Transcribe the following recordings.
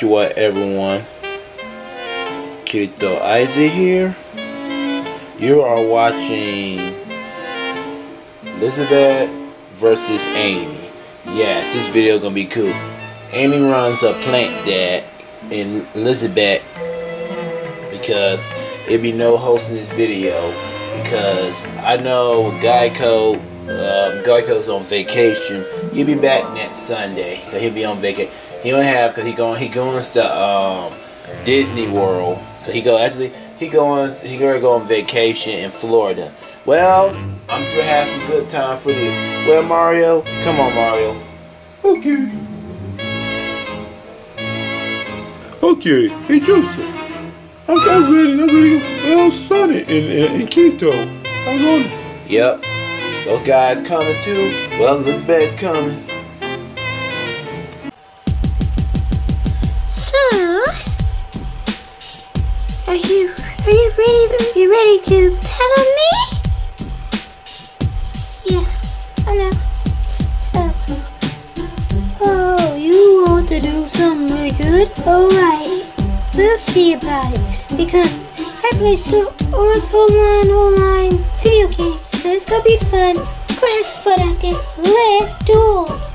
Konnichiwa everyone. Kirito Isaac here. You are watching Elizabeth versus Amy. Yes, this video gonna be cool. Amy runs a plant that in Elizabeth because it be no hosting this video because I know Geico um, Geico's on vacation. He'll be back next Sunday, so he'll be on vacation. He don't have because he going he going to um, Disney World. So he go actually he going he gonna go on vacation in Florida. Well, I'm just gonna have some good time for you. Well, Mario, come on, Mario. Okay. Okay, hey Joseph. I'm, I'm ready, I'm ready. Well, Sonny in, in, in Quito. I'm on. Yep, those guys coming too. Well, Elizabeth's coming. Are you ready? You ready to paddle me? Yeah, I know. So, oh, you want to do something good? All right, we'll see about it because I play so Oris online online video games, so it's gonna be fun. Some fun out there. Let's duel. Yeah,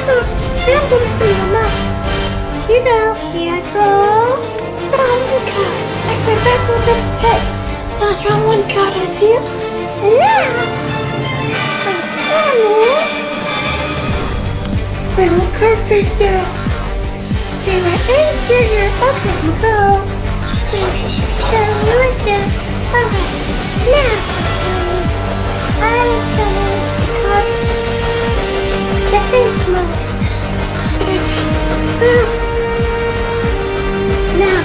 I'll draw a draw. I'm gonna fill your mouth. Here you go. Here I my my back the head. I'll draw one card of you. Now, I'm Simon. Wait, what card face down? Okay, right in here, here. Okay, you go. So. Alright. Now, I'm. This is small. Now,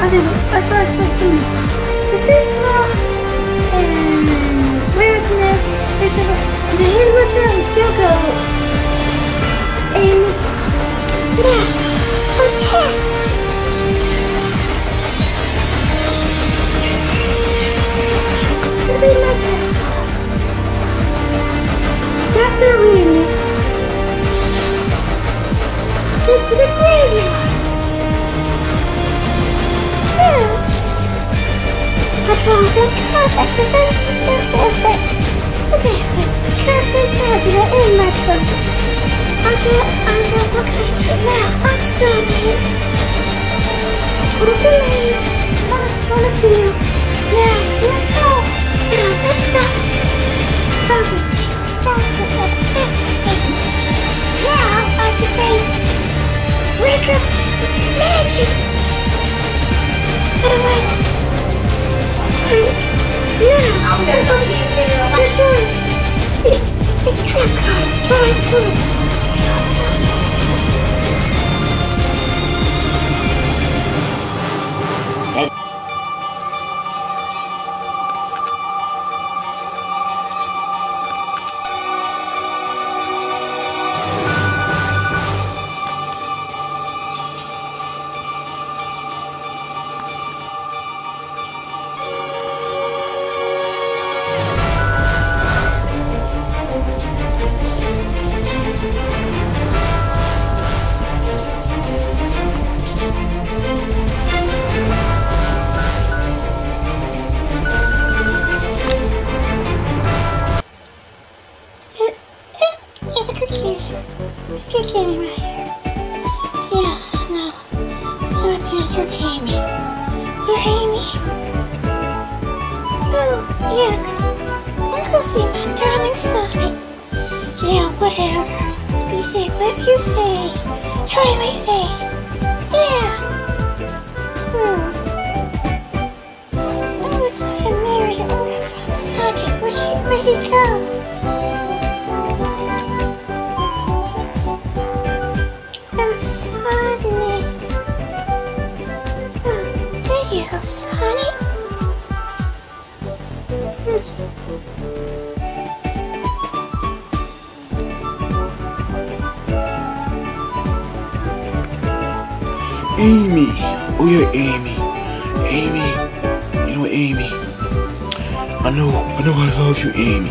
I'm gonna, that's what I'm supposed to do. This is small. And where is the go. And now, to the graveyard. So, I found the card at the perfect. Okay, the you know, in my trunk. Okay, I know what of it now. I'm sorry. Overlay. Lost one of you. Now, let's go. Now, let's go. Sorry. Don't forget this thing. Gonna see my darling son. Yeah, whatever. You say whatever you say. Hurry, what you say? Yeah. Hmm. I was on that fun Sonny. Where'd he, where'd he go? Oh yeah, Amy. Amy. You know, Amy. I know, I know I love you, Amy.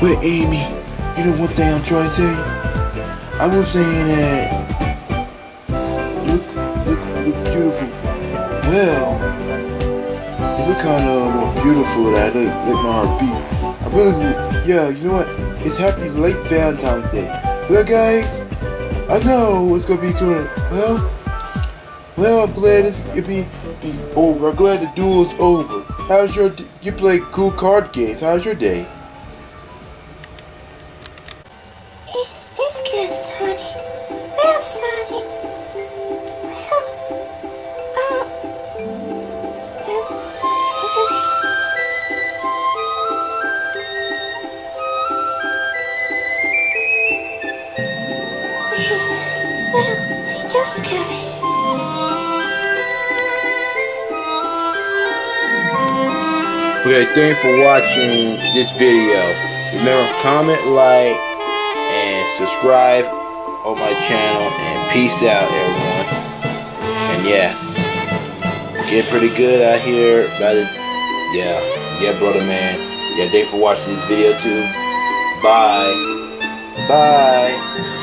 Well, Amy, you know one thing I'm trying to say? I was saying that look, look, look beautiful. Well, you look kind of more beautiful that I let, let my heart beat. I really, yeah, you know what? It's happy late Valentine's Day. Well, guys, I know it's gonna be good. Well, well, I'm glad it's it be, be over. I'm glad the duel's over. How's your you play cool card games? How's your day? Okay, thanks for watching this video. Remember, comment, like, and subscribe on my channel. And peace out, everyone. And yes, it's getting pretty good out here. By the, yeah, yeah, brother man. Yeah, thanks for watching this video too. Bye. Bye.